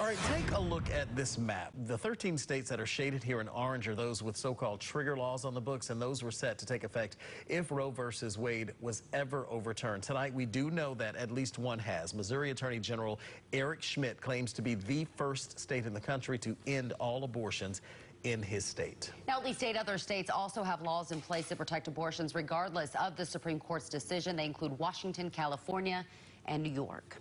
All right, take a look at this map. The 13 states that are shaded here in orange are those with so-called trigger laws on the books, and those were set to take effect if Roe versus Wade was ever overturned. Tonight, we do know that at least one has. Missouri Attorney General Eric Schmitt claims to be the first state in the country to end all abortions in his state. Now, at least eight other states also have laws in place that protect abortions regardless of the Supreme Court's decision. They include Washington, California, and New York.